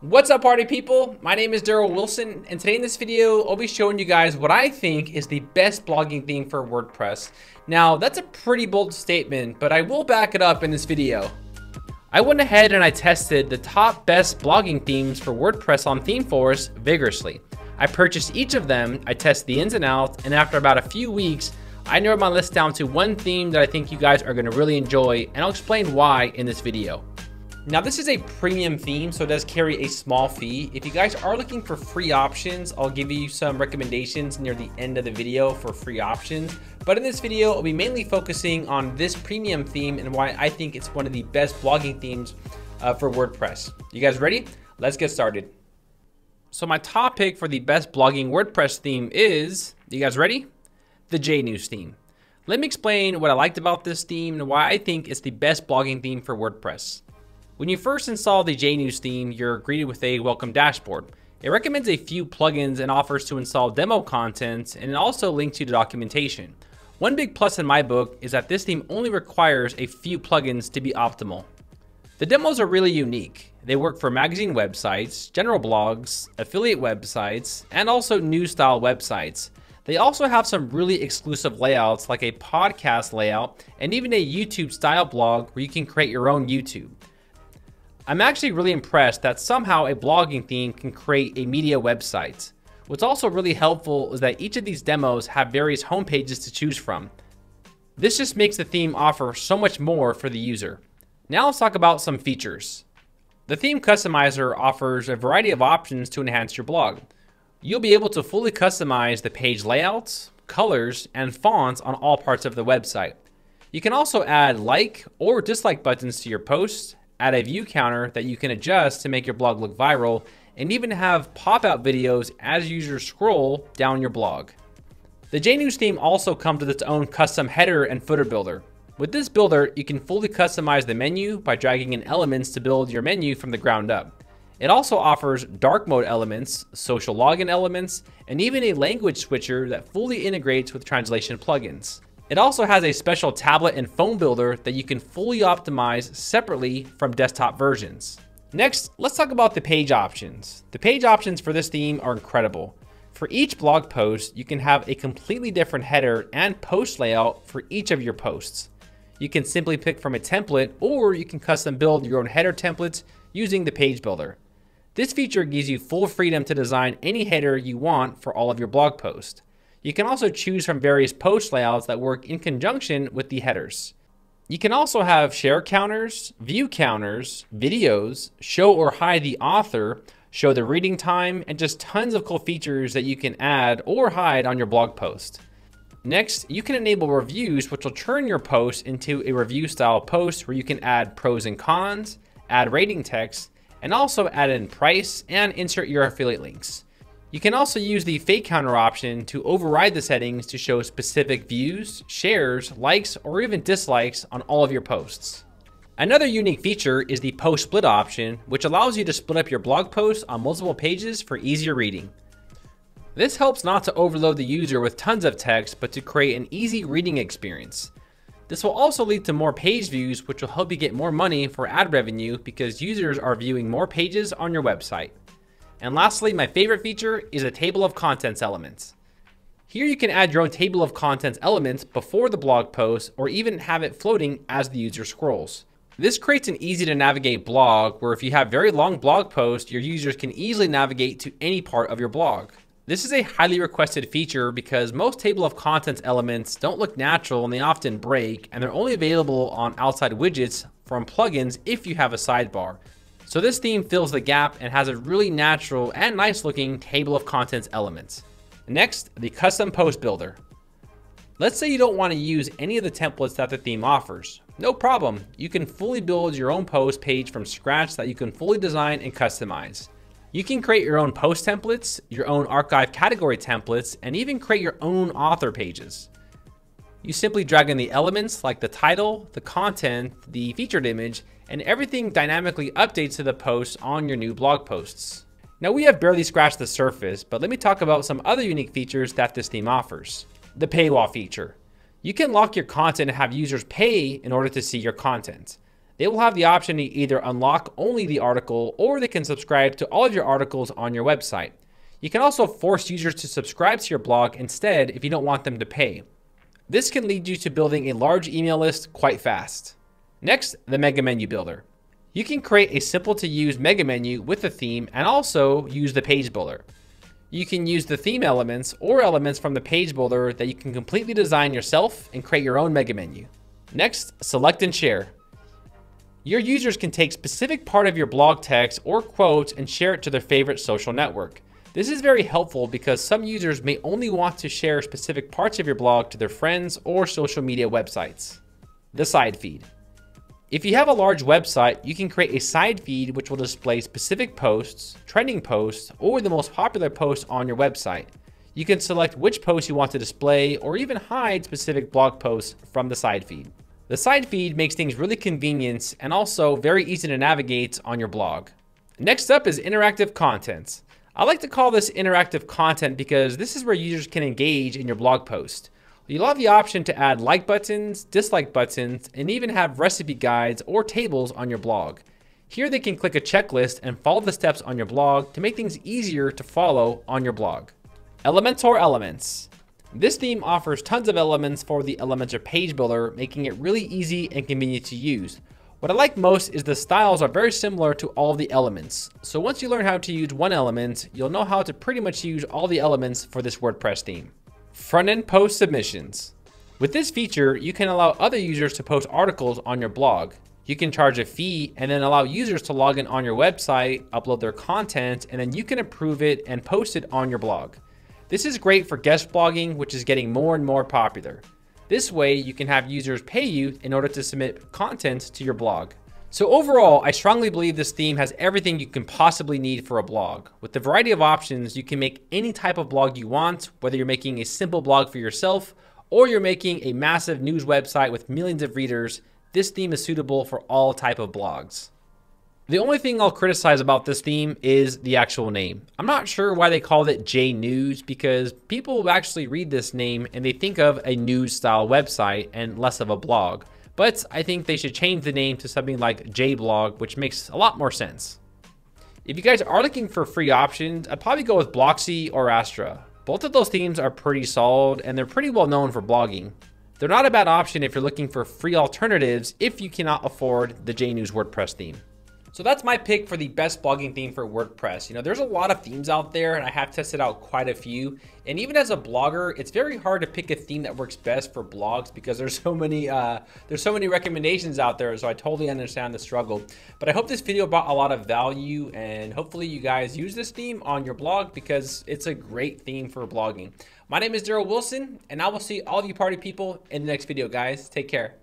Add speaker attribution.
Speaker 1: What's up party people? My name is Darrel Wilson and today in this video I'll be showing you guys what I think is the best blogging theme for WordPress. Now that's a pretty bold statement but I will back it up in this video. I went ahead and I tested the top best blogging themes for WordPress on ThemeForest vigorously. I purchased each of them, I tested the ins and outs, and after about a few weeks, I narrowed my list down to one theme that I think you guys are going to really enjoy, and I'll explain why in this video. Now this is a premium theme, so it does carry a small fee. If you guys are looking for free options, I'll give you some recommendations near the end of the video for free options. But in this video, I'll be mainly focusing on this premium theme and why I think it's one of the best blogging themes uh, for WordPress. You guys ready? Let's get started. So my top pick for the best blogging WordPress theme is, you guys ready? The JNews theme. Let me explain what I liked about this theme and why I think it's the best blogging theme for WordPress. When you first install the JNews theme, you're greeted with a welcome dashboard. It recommends a few plugins and offers to install demo content, and it also links you to documentation. One big plus in my book is that this theme only requires a few plugins to be optimal. The demos are really unique. They work for magazine websites, general blogs, affiliate websites, and also news style websites. They also have some really exclusive layouts like a podcast layout and even a YouTube style blog where you can create your own YouTube. I'm actually really impressed that somehow a blogging theme can create a media website. What's also really helpful is that each of these demos have various homepages to choose from. This just makes the theme offer so much more for the user. Now let's talk about some features. The theme customizer offers a variety of options to enhance your blog. You'll be able to fully customize the page layouts, colors, and fonts on all parts of the website. You can also add like or dislike buttons to your posts, add a view counter that you can adjust to make your blog look viral, and even have pop-out videos as users scroll down your blog. The JNews theme also comes with its own custom header and footer builder. With this builder, you can fully customize the menu by dragging in elements to build your menu from the ground up. It also offers dark mode elements, social login elements, and even a language switcher that fully integrates with translation plugins. It also has a special tablet and phone builder that you can fully optimize separately from desktop versions. Next, let's talk about the page options. The page options for this theme are incredible. For each blog post, you can have a completely different header and post layout for each of your posts. You can simply pick from a template or you can custom build your own header templates using the page builder. This feature gives you full freedom to design any header you want for all of your blog posts. You can also choose from various post layouts that work in conjunction with the headers. You can also have share counters, view counters, videos, show or hide the author, show the reading time, and just tons of cool features that you can add or hide on your blog post. Next, you can enable reviews, which will turn your post into a review style post where you can add pros and cons, add rating text, and also add in price and insert your affiliate links. You can also use the fake counter option to override the settings to show specific views, shares, likes, or even dislikes on all of your posts. Another unique feature is the post split option, which allows you to split up your blog posts on multiple pages for easier reading. This helps not to overload the user with tons of text, but to create an easy reading experience. This will also lead to more page views, which will help you get more money for ad revenue because users are viewing more pages on your website. And lastly, my favorite feature is a table of contents elements. Here you can add your own table of contents elements before the blog post or even have it floating as the user scrolls. This creates an easy to navigate blog where if you have very long blog posts, your users can easily navigate to any part of your blog. This is a highly requested feature because most table of contents elements don't look natural and they often break and they're only available on outside widgets from plugins if you have a sidebar. So this theme fills the gap and has a really natural and nice looking table of contents elements. Next, the custom post builder. Let's say you don't want to use any of the templates that the theme offers. No problem, you can fully build your own post page from scratch that you can fully design and customize. You can create your own post templates, your own archive category templates, and even create your own author pages. You simply drag in the elements like the title, the content, the featured image, and everything dynamically updates to the posts on your new blog posts. Now we have barely scratched the surface, but let me talk about some other unique features that this theme offers. The paywall feature. You can lock your content and have users pay in order to see your content. They will have the option to either unlock only the article or they can subscribe to all of your articles on your website. You can also force users to subscribe to your blog instead if you don't want them to pay. This can lead you to building a large email list quite fast. Next, the Mega Menu Builder. You can create a simple to use mega menu with a theme and also use the page builder. You can use the theme elements or elements from the page builder that you can completely design yourself and create your own mega menu. Next, select and share. Your users can take specific part of your blog text or quotes and share it to their favorite social network. This is very helpful because some users may only want to share specific parts of your blog to their friends or social media websites. The side feed. If you have a large website, you can create a side feed which will display specific posts, trending posts, or the most popular posts on your website. You can select which posts you want to display or even hide specific blog posts from the side feed. The side feed makes things really convenient and also very easy to navigate on your blog. Next up is interactive content. I like to call this interactive content because this is where users can engage in your blog post. You'll have the option to add like buttons, dislike buttons, and even have recipe guides or tables on your blog. Here they can click a checklist and follow the steps on your blog to make things easier to follow on your blog. Elementor Elements. This theme offers tons of elements for the Elementor page builder, making it really easy and convenient to use. What I like most is the styles are very similar to all the elements. So once you learn how to use one element, you'll know how to pretty much use all the elements for this WordPress theme. Front-end post submissions. With this feature, you can allow other users to post articles on your blog. You can charge a fee and then allow users to log in on your website, upload their content, and then you can approve it and post it on your blog. This is great for guest blogging, which is getting more and more popular. This way, you can have users pay you in order to submit content to your blog. So overall, I strongly believe this theme has everything you can possibly need for a blog. With the variety of options, you can make any type of blog you want, whether you're making a simple blog for yourself or you're making a massive news website with millions of readers, this theme is suitable for all type of blogs. The only thing I'll criticize about this theme is the actual name. I'm not sure why they called it JNews because people actually read this name and they think of a news style website and less of a blog. But I think they should change the name to something like JBlog, which makes a lot more sense. If you guys are looking for free options, I'd probably go with Blocksy or Astra. Both of those themes are pretty solid and they're pretty well known for blogging. They're not a bad option if you're looking for free alternatives if you cannot afford the JNews WordPress theme. So that's my pick for the best blogging theme for WordPress. You know, there's a lot of themes out there and I have tested out quite a few. And even as a blogger, it's very hard to pick a theme that works best for blogs because there's so many uh, there's so many recommendations out there. So I totally understand the struggle. But I hope this video brought a lot of value and hopefully you guys use this theme on your blog because it's a great theme for blogging. My name is Darrel Wilson and I will see all of you party people in the next video, guys. Take care.